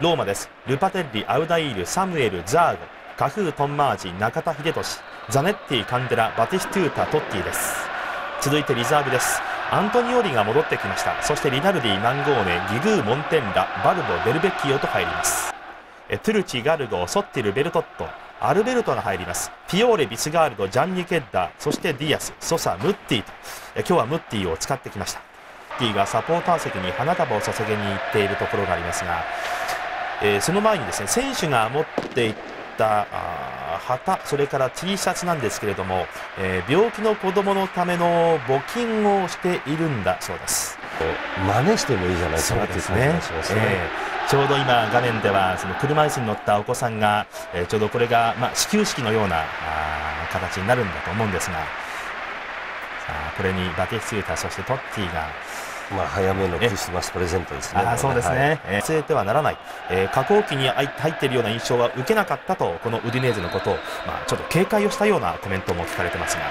ローマです。ルパテッリアウダイールサムエルザーゴカフートンマージ中田秀俊ザネッティカンデラバティストゥータトッティです。続いてリザーブです。アントニオリが戻ってきました。そしてリナルディマンゴーネギグーモンテンラバルボベルベッキオと入ります。トゥルチガルゴソッティルベルトットアルベルトが入ります。ピオーレビスガールドジャンニケッダーそしてディアスソサムッティと。今日はムッティを使ってきました。ティがサポーター席に花束を捧げに行っているところがありますが、えー、その前にですね選手が持っていった旗それから T シャツなんですけれども、えー、病気の子どものための募金をしているんだそうです真似してもいいじゃないかなという感じがしますね。ちょうど今、画面ではその車椅子に乗ったお子さんが、えー、ちょうどこれが、まあ、始球式のようなあ形になるんだと思うんですがさあこれにバティスータそしてトッティがまあ、早めのクリスマスプレゼントですね。あそうですね、はい、えー、据えてはならない、えー、下降期に入っているような印象は受けなかったと、このウディネーゼのことを、まあ、ちょっと警戒をしたようなコメントも聞かれてますが、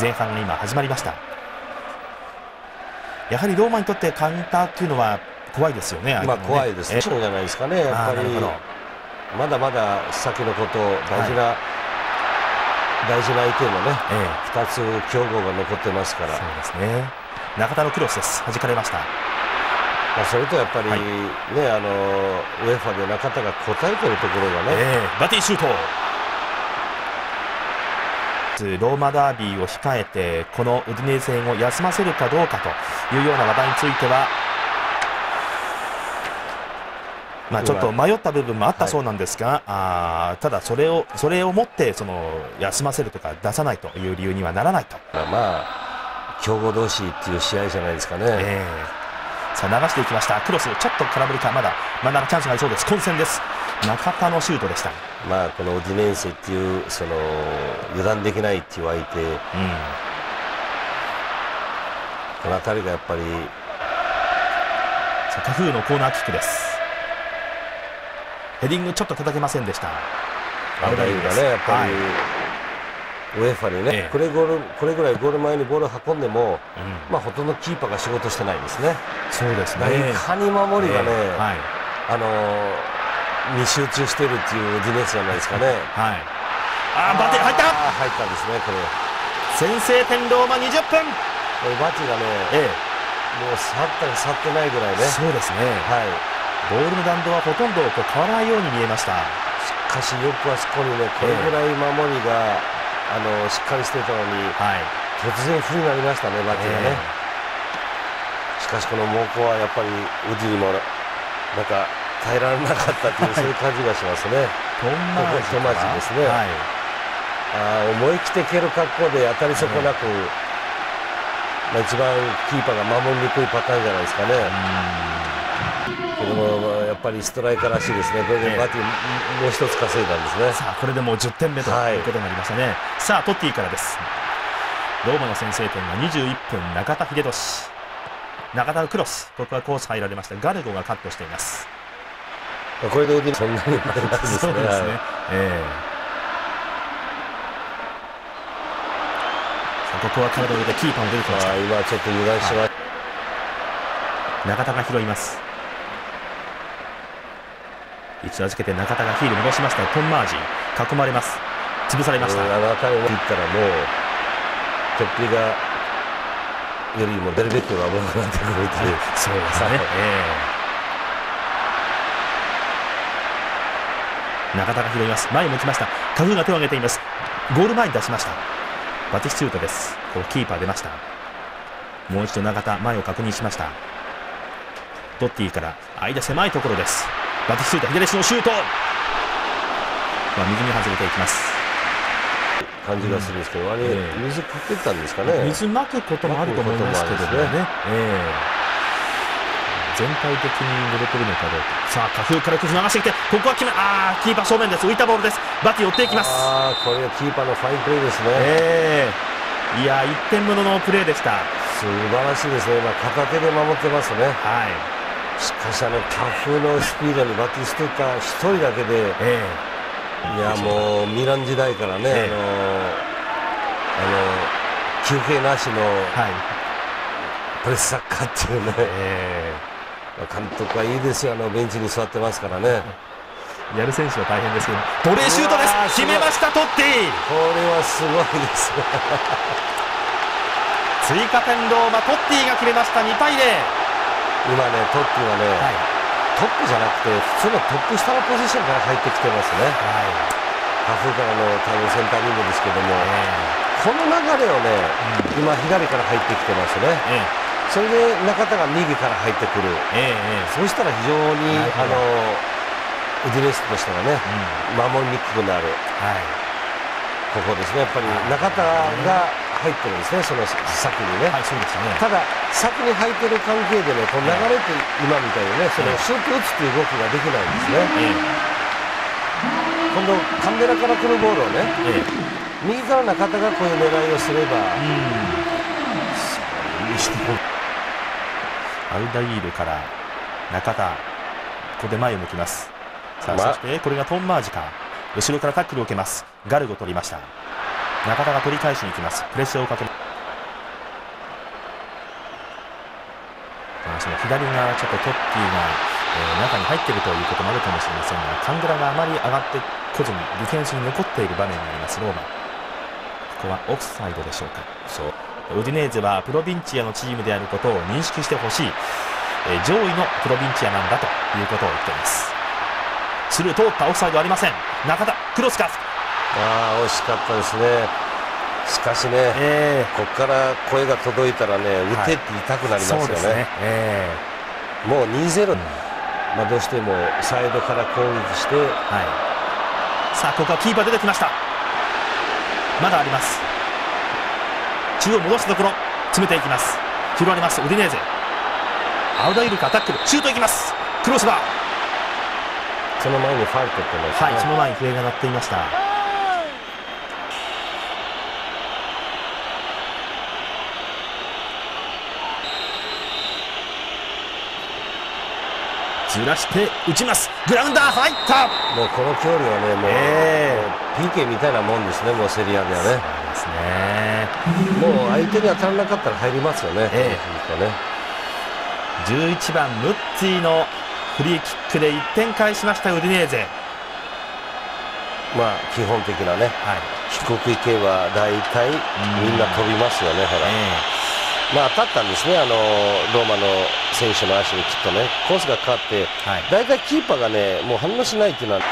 前半が今始まりました。やはりローマにとってカウンターっていうのは怖いですよね、まあ、怖いですね、そうじゃないですかね、やっぱりまだまだ先のこと、大事な、はい、大事な相手もね、ええ、2つ強豪が残ってますから。そうですね中田のクロスです、弾かれました。まあ、それとやっぱり、はい、ね、あのウェファで中田が応えてるところがね、えー、バティシュート。ローマダービーを控えてこのウディネー戦を休ませるかどうかというような話題についてはまあ、ちょっと迷った部分もあったそうなんですが、はい、あただそれをそれをもってその休ませるとか出さないという理由にはならないと。まあ強豪同士っていう試合じゃないですかね。えー、さあ流していきました。クロスちょっと空振りかまだ真ん中チャンスがありそうです。混戦です。中田のシュートでした。まあこのディネンセっていうその油断できないっていう相手、うん、この辺りがやっぱりさあカフーのコーナーキックですヘディングちょっと叩けませんでした。アルダイがね、やっぱり、ウェファにね、ええ、これゴールこれぐらいゴール前にボールを運んでも、うん、まあほとんどキーパーが仕事してないですね。そうですね。いかに守りがね、えはい、あのー、に集中しているっていうディフェンスじゃないですかね。はい。あバテ入った入ったんですねこれ。先制点ローマ20分。これバチがね、ええ、もう去ったか去ってないぐらいね。そうですね。はい。ボールの弾道はほとんどこう変わらないように見えました。しかしよくあそこにねこれぐらい守りが、あのしっかりしてたのに、はい、突然不利になりましたねバッティがね、しかしこの猛攻はやっぱりウディにもなんか耐えられなかったという、そういう感じがしますね。トンマージですね、はい、あ思い切って蹴る格好で当たり損なく、まあ、一番キーパーが守りにくいパターンじゃないですかね。けどもやっぱりストライカーらしいですね、これでバティもう一つ稼いだんですね。さあこれでもう10点目ということになりましたね。はい、さあトッティからです。ローマの先制点が21分中田英寿。中田のクロス。ここはコース入られました。ガルゴがカットしています。これでそんなにそうですね、えー、ここは体を入れてキーパーも出てきました。今ちょっと油断しました、中田が拾います一度預けて中田がヒール戻しました。トンマージ囲まれます。潰されました。7回を切ったらもうトップがよりもベルベックが危なくなってくるという。そうですね、えー、中田が拾います。前を向きました。カフーが手を挙げています。ゴール前に出しました。バティスチュートです。こうキーパー出ました。もう一度永田前を確認しました。トッティから間狭いところですバティスタ左足のシュート、まあ、右に外れていきます。感じがするんですけど、うん、あれ、水かけたんですかね？水まくこともあると思いますけどね。ね、えー、全体的に濡れてるのかどうかさあ下風から崩流してきてここは決めああキーパー正面です。浮いたボールです。バティ寄っていきます。ああこれはキーパーのファインプレーですね。ええ。ー、いや1点もののプレーでした。素晴らしいですね。今片手で守ってますね。はいしかしあのタフのスピードにバティストタ1人だけで、えー、いやもうミラン時代からね、えー、あのあの休憩なしの、はい、プレスサッカーっていうね、え監督はいいですよあのベンチに座ってますからね。やる選手は大変ですけどボレーシュートです。決めましたトッティ。これはすごいです追加点ローマトッティが決めました2対0今ねトッティはね、はい、トップじゃなくて普通のトップ下のポジションから入ってきてますね、はい、ハフからの多分センターリングですけども、えー、この流れをね、うん、今左から入ってきてますね、えーそれで中田が右から入ってくる、えー、そうしたら非常にあのウディネスとしてはね、うん、守りにくくなる、はい、ここですね、やっぱり。中田が入ってるんですね、その先にね、はい、そうですね。ただ、先に入ってる関係でね、この流れて今みたいにね、そのシュート打つという動きができないんですね。今度、カンデラから来るボールをね、右から中田がこういう狙いをすれば、アウダイールから中田、ここで前を向きます。さあ、ま、そしてこれがトンマージか。後ろからタックルを受けます。ガルゴ取りました中田が取り返しに行きます。プレッシャーをかけますその左がちょっとトッティが、えー、中に入っているということもあるかもしれませんがカンドラがあまり上がってこずにディフェンスに残っている場面になります。ローマ。ここはオフサイドでしょうか。そう。ウディネーゼはプロビンチアのチームであることを認識してほしい、えー、上位のプロビンチアなんだということを言っています。スルー通ったオフサイドありません。中田クロスかああ惜しかったですね。しかしね、えー、ここから声が届いたらね打てって言い。たくなりますよね。はいね。えー、もう2-0、うん、まあ、どうしてもサイドから攻撃して、はい、さあここはキーパー出てきました。まだあります。中央戻したところ詰めていきます。拾われます。ウディネーゼ。アウダイルかアタックルシュートいきます。クロスバー。その前にファウル取ってます、ね、はいその前に笛が鳴っていましたずらして打ちます。グラウンダー入った。もうこの距離はねもう、えー、PK みたいなもんですねもうセリアではね。そうですね。もう相手に当たらなかったら入りますよね、えー、11番ムッツィのフリーキックで1点返しましたウディネーゼ。まあ基本的なね、はい、低くいけば大体みんな飛びますよね、ほら、えー、まあ当たったんですね、あのローマの選手の足にきっとね、コースが変わって、はい、大体キーパーがね、もう反応しないっていうのは、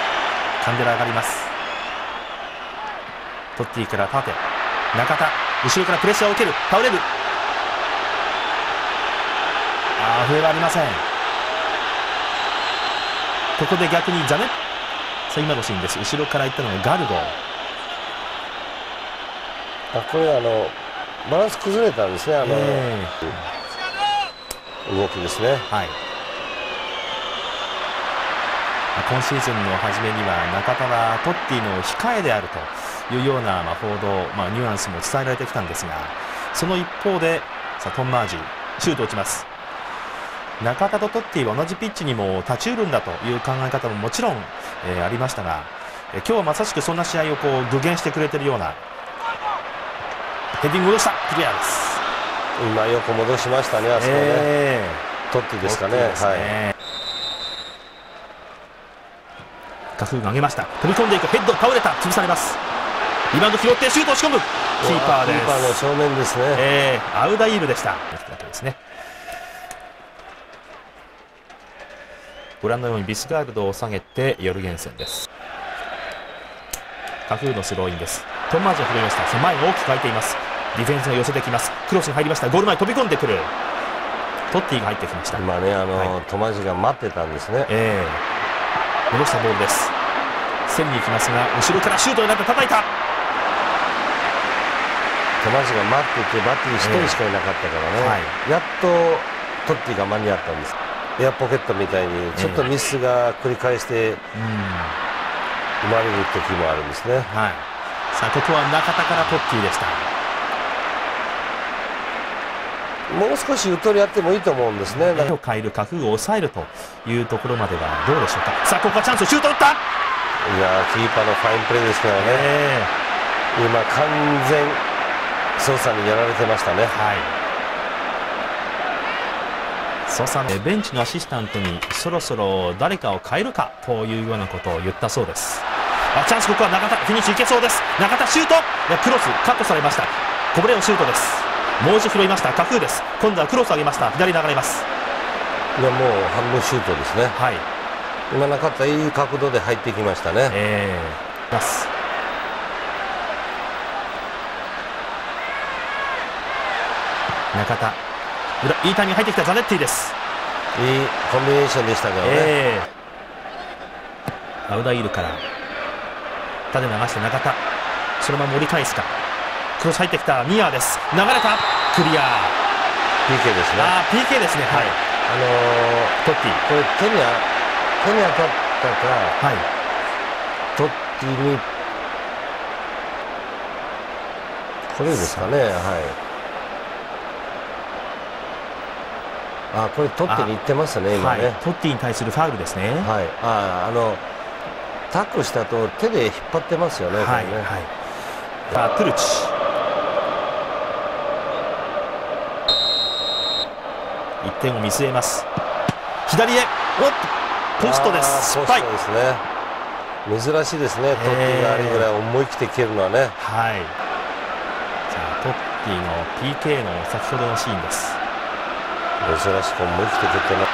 カンデラ上がります、トッティから縦、中田、後ろからプレッシャーを受ける、倒れる、ああ、笛はありません。ここで逆にザネさあ今のシーンです。後ろから行ったのがガルゴあこれあのバランス崩れたんですねあの、えー、動きですね。はい。今シーズンの初めには中田はトッティの控えであるというような、まあ、報道、まあ、ニュアンスも伝えられてきたんですがその一方でさあトンマージシュートを打ちます。中田とトッティは同じピッチにも立ちうるんだという考え方ももちろん、えー、ありましたが、えー、今日はまさしくそんな試合をこう具現してくれているようなヘディング戻した。クリアです。今よく戻しましたねあそこね、えー、トッティですかね、ね、はい。カフーが上げました。飛び込んでいく。ヘッド倒れた。潰されます。リバウンド拾ってシュート押し込む。キーパーです。キーパーの正面ですね、えー、アウダイールでした。ですね。ご覧のようにビスガールドを下げてヨルゲンセンです。カフーのスローインです。トンマージを拾いました。前が大きく空いていますディフェンスが寄せてきます。クロスに入りました。ゴール前飛び込んでくる。トッティが入ってきました。今ねあの、はい、トマジが待ってたんですね、えー、戻したボールです。線に行きますが後ろからシュートになって叩いた。トマジが待っててバッテリー1人しかいなかったからね、えーはい、やっとトッティが間に合ったんです。エアポケットみたいにちょっとミスが繰り返して生まれる時もあるんですね、はい、さあここは中田からトッティでしたもう少しゆとりあってもいいと思うんですね。を変えるカフーを抑えるというところまではどうでしょうか。さあここはチャンス。シュート打った。いやキーパーのファインプレーですからね、えー、今完全操作にやられてましたね。はい。ソサのベンチのアシスタントにそろそろ誰かを変えるかというようなことを言ったそうです。あチャンスここは中田。フィニッシュいけそうです。中田シュート。いやクロスカットされました。こぼれをシュートですもう一度拾いました。カフーです。今度はクロス上げました。左流れます。いやもう半分シュートですね。はい。今なかったいい角度で入ってきましたね。ええ。ー、ます。中田。裏いいタイミング入ってきたザネッティです。いいコンビネーションでしたけどね、えー、アウダイールから。縦流して中田。そのまま折り返すかクロス入ってきた。ニアです。流れた。クリア。PK ですね。あ PK ですね。はい。あのー、トッティ。これ手に手に当たったか、はい、トッティにこれですかね。はい。あこれトッティに行ってますね今ね、はい、トッティに対するファウルですね。はい。ああのタックしたと手で引っ張ってますよねはい、ね、はい。あトゥルチ1点を見据えます。左へ。おっと。ポストです。失敗。ですね。珍しいですね、トッティがあれぐらい思い切って蹴るのはね。はい。さあトッティの PK の先ほどのシーンです。珍しく思い切って蹴ってな。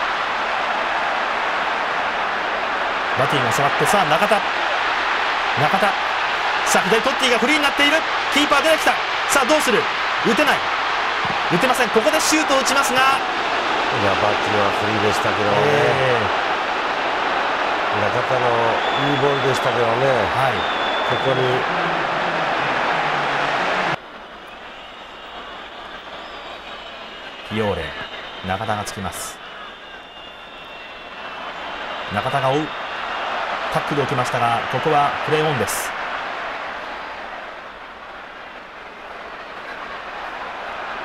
バティが触ってさあ中田。中田。さあ左トッティがフリーになっている。キーパー出てきた。さあどうする？打てない。打てません。ここでシュートを打ちますがいやバッティはフリーでしたけどね、えー、中田のいいボールでしたけどね、はい、ここに。ピオーレ中田がつきます。中田が追う。タックルを受けましたがここはプレーオンです。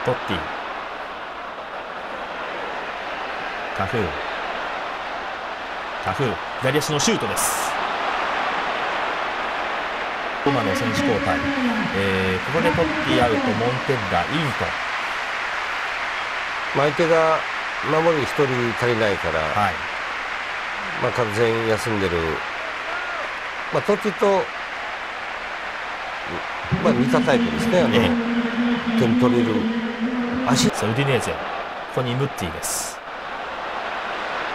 トッティカフーカフー左足のシュートです。今の選手交代、えー、ここでトッティアウトモンテッラインと。相手が守り1人足りないから、はい、まあ、完全休んでる、まあ、時と、まあ、似たタイプですね、あの、ええ、点取れる。足ウディネーゼ、ここにムッティです。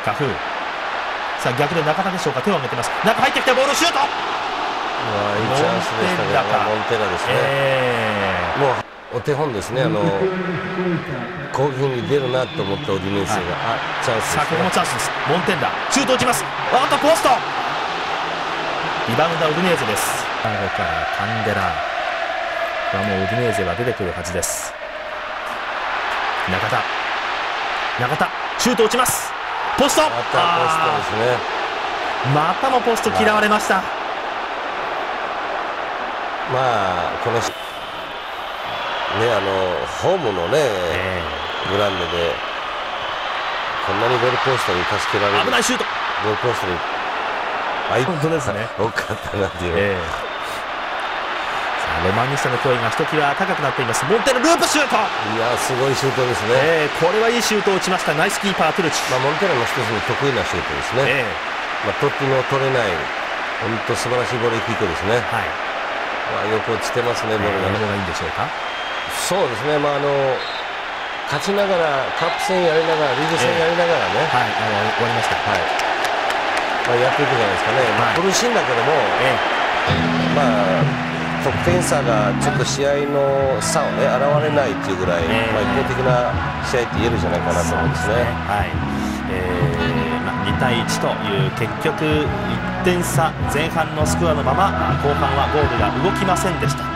カフー。さあ逆で中田でしょうか。手を挙げてます。中入ってきたボールシュート。いいチャンスでしたね。モンテラですね、えー、もうお手本ですね。あの攻撃に出るなと思ったオディネンスが、はい、あチャンスです、ね、さあここもチャンスです。モンテンダシュート打ちます。あっとポスト。リバウンドウディネーゼです。カンデラ。これはもうウディネーゼは出てくるはずです。中田。中田。シュート打ちますポスト。またポストですね。またもポスト嫌われました。まあこのねあのホームのね、えーグランデでこんなにゴールポストに助けられる。危ないシュート。ゴールポストにあい本当ですね。多かったなっていう、えー、ロマニスタの声がひときわ高くなっています。モンテのループシュート。いやすごいシュートですね、えー、これはいいシュートを打ちました。ナイスキーパートゥルチ、まあ、モンテラの一つの得意なシュートですね、えー、まあ、トップの取れない本当素晴らしいボールキックですね。はい。まあ、よく落ちてますね、ボールが、ね。えー、がいいんでしょうか？そうですね、まああの勝ちながらカップ戦やりながらリーグ戦やりながらね、えー、はいあの終わりました、はい。まあ、やっていくじゃないですかね、まあ、苦しいんだけども、えー、まあ得点差がちょっと試合の差をね現れないというぐらい、えー、まあ、一方的な試合って言えるじゃないかなと思うんですね。すねはいえーまあ、2対1という結局1点差前半のスコアのまま後半はゴールが動きませんでした。